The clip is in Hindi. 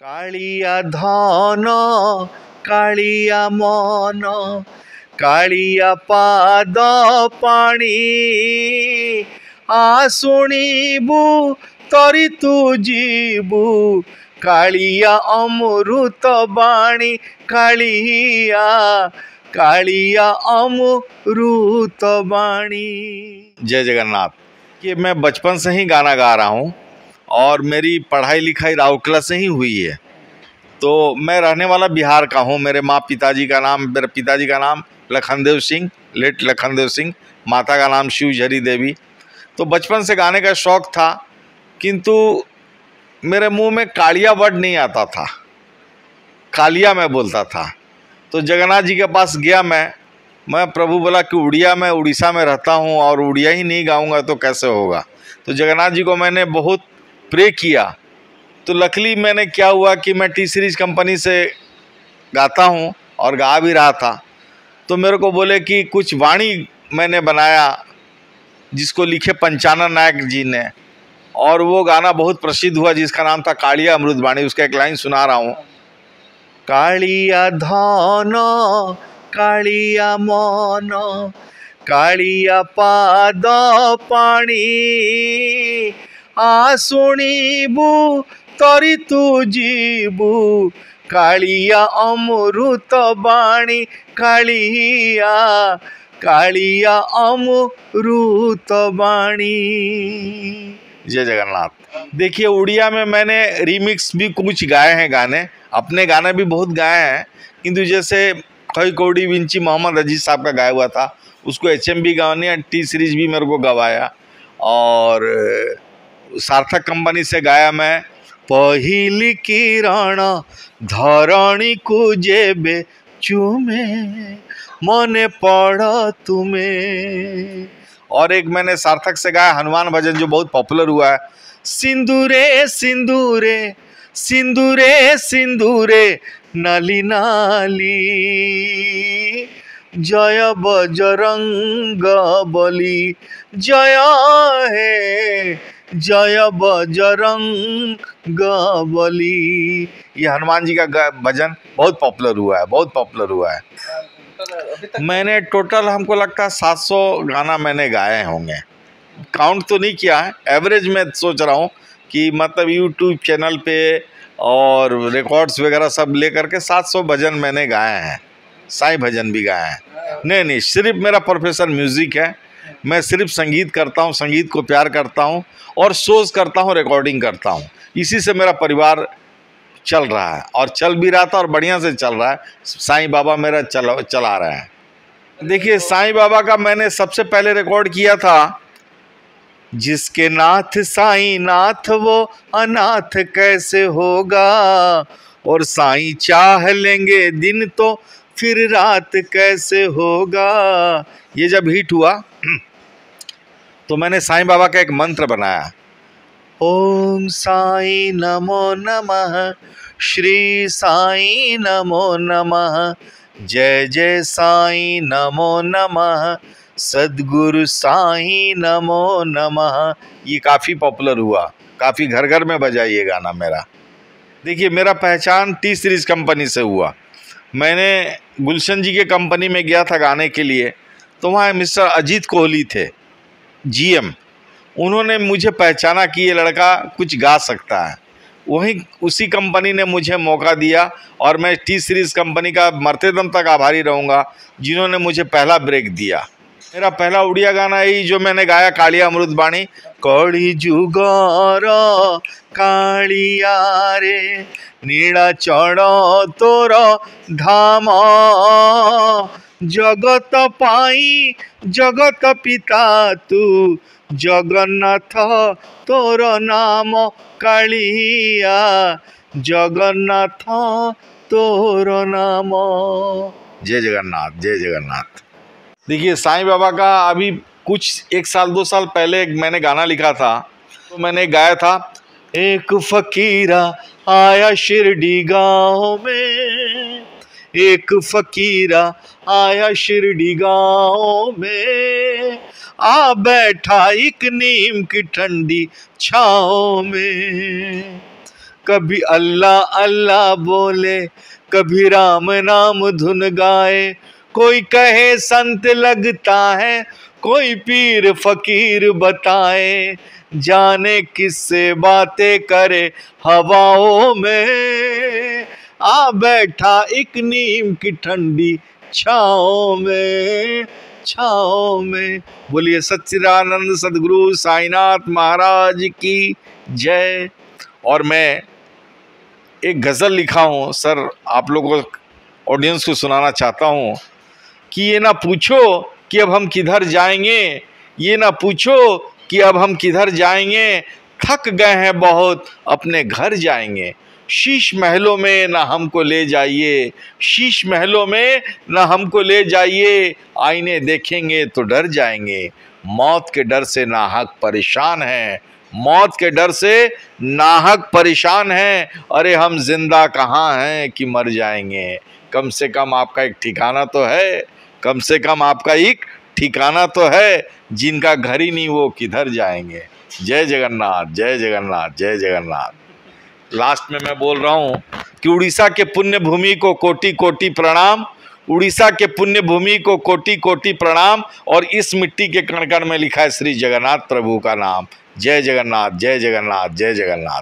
कालिया धन कालिया मन कालिया पाद पाणी आशुणु तरी तु जीबु कालिया अमृत बाणी कालिया कालिया अमृत बाणी। जय जगन्नाथ। कि मैं बचपन से ही गाना गा रहा हूँ। और मेरी पढ़ाई लिखाई राउरकेला से ही हुई है। तो मैं रहने वाला बिहार का हूँ। मेरे माँ पिताजी का नाम, मेरे पिताजी का नाम लखनदेव सिंह, लेट लखनदेव सिंह, माता का नाम शिव झरी देवी। तो बचपन से गाने का शौक़ था, किंतु मेरे मुँह में कालिया वर्ड नहीं आता था। कालिया मैं बोलता था। तो जगन्नाथ जी के पास गया मैं। मैं प्रभु बोला कि उड़िया में, उड़ीसा में रहता हूँ और उड़िया ही नहीं गाऊँगा तो कैसे होगा? तो जगन्नाथ जी को मैंने बहुत प्रे किया। तो लकली मैंने क्या हुआ कि मैं टी सीरीज़ कंपनी से गाता हूँ और गा भी रहा था। तो मेरे को बोले कि कुछ वाणी मैंने बनाया जिसको लिखे पंचाना नायक जी ने। और वो गाना बहुत प्रसिद्ध हुआ जिसका नाम था कालिया अमृत वाणी। उसका एक लाइन सुना रहा हूँ। कालिया धन, कालिया मन, कालिया पाद पानी ଆଶୁଣିବୁ ତରି ତୁ ଯିବୁ କାଳିଆ ଅମୃତ ବାଣୀ କାଳିଆ कालिया अमृत वाणी जय जगन्नाथ देखिए उड़िया में मैंने रीमिक्स भी कुछ गाए हैं गाने अपने गाने भी बहुत गाए हैं किंतु जैसे कई कौड़ी विंची मोहम्मद अजीज साहब का गाया हुआ था उसको एच एम बी गाने टी सीरीज भी मेरे को गवाया और सार्थक कंपनी से गाया मैं। पहली किरण धरणी को जेबे चुमे, मने पड़ तुम्हें और एक मैंने सार्थक से गाया हनुमान भजन, जो बहुत पॉपुलर हुआ है। सिंदूरे सिंदूरे सिंदूरे सिंदूरे, नाली नाली। जय बजरंग बली, जय हे जय बजरंग बली ये हनुमान जी का भजन बहुत पॉपुलर हुआ है, बहुत पॉपुलर हुआ है। मैंने टोटल हमको लगता है 700 गाना मैंने गाए होंगे। काउंट तो नहीं किया है एवरेज में सोच रहा हूँ कि मतलब यूट्यूब चैनल पे और रिकॉर्ड्स वगैरह सब लेकर के 700 भजन मैंने गाए हैं। साई भजन भी गाए हैं। नहीं नहीं, सिर्फ़ मेरा प्रोफेशन म्यूज़िक है। मैं सिर्फ़ संगीत करता हूँ संगीत को प्यार करता हूँ और शोज़ करता हूँ रिकॉर्डिंग करता हूँ। इसी से मेरा परिवार चल रहा है और चल भी रहा था और बढ़िया से चल रहा है। साईं बाबा मेरा चला चला रहा है। देखिए साईं बाबा का मैंने सबसे पहले रिकॉर्ड किया था जिसके नाथ साईं नाथ वो अनाथ कैसे होगा? और साईं चाह लेंगे दिन तो फिर रात कैसे होगा? ये जब हिट हुआ तो मैंने साईं बाबा का एक मंत्र बनाया। ओम साई नमो नमः, श्री साई नमो नमः, जय जय साई नमो नमः, सदगुरु साई नमो नमः। ये काफ़ी पॉपुलर हुआ, काफ़ी घर घर में बजा ये गाना मेरा। देखिए, मेरा पहचान टी सीरीज़ कंपनी से हुआ। मैंने गुलशन जी के कंपनी में गया था गाने के लिए तो वहाँ मिस्टर अजीत कोहली थे। जीएम। उन्होंने मुझे पहचाना कि ये लड़का कुछ गा सकता है। वहीं उसी कंपनी ने मुझे मौका दिया और मैं टी सीरीज़ कंपनी का मरते दम तक आभारी रहूँगा, जिन्होंने मुझे पहला ब्रेक दिया। मेरा पहला उड़िया गाना यही जो मैंने गाया कालिया अमृत बाणी, कड़ी जुगर कालिया रे नीड़ा चढ़ो तोर धाम। जगत पाई, जगत पिता तू। जगन्नाथ, तोर नाम कालिया। जगन्नाथ, तोर नाम। जय जगन्नाथ जय जगन्नाथ। देखिए, साईं बाबा का अभी कुछ एक साल, दो साल पहले मैंने गाना लिखा था। तो मैंने गाया था, एक फकीरा आया शिरडी गाँव में। एक फकीरा आया शिरडी गाँव में। आ बैठा एक नीम की ठंडी छाओ में। कभी अल्लाह अल्लाह बोले, कभी राम नाम धुन गाए। कोई कहे संत लगता है, कोई पीर फकीर बताए। जाने किससे बातें करे हवाओं में। आ बैठा एक नीम की ठंडी छाओ में छाओ में। बोलिए, सच्चिदानंद सदगुरु साईनाथ महाराज की जय। और मैं एक गज़ल लिखा हूँ, सर, आप लोगों ऑडियंस को सुनाना चाहता हूँ, कि ये ना पूछो कि अब हम किधर जाएँगे, ये ना पूछो कि अब हम किधर जाएँगे, थक गए हैं बहुत, अपने घर जाएँगे। शीश महलों में ना हमको ले जाइए, शीश महलों में ना हमको ले जाइए। आईने देखेंगे तो डर जाएँगे। मौत के डर से नाहक परेशान हैं। मौत के डर से नाहक परेशान हैं। अरे हम ज़िंदा कहाँ हैं कि मर जाएँगे? कम से कम आपका एक ठिकाना तो है। कम से कम आपका एक ठिकाना तो है। जिनका घर ही नहीं वो किधर जाएँगे? जय जगन्नाथ जय जगन्नाथ जय जगन्नाथ। लास्ट में मैं बोल रहा हूँ कि उड़ीसा के पुण्य भूमि को कोटि कोटि प्रणाम, उड़ीसा के पुण्य भूमि को कोटि कोटि प्रणाम और इस मिट्टी के कण कण में लिखा है श्री जगन्नाथ प्रभु का नाम। जय जगन्नाथ जय जगन्नाथ जय जगन्नाथ।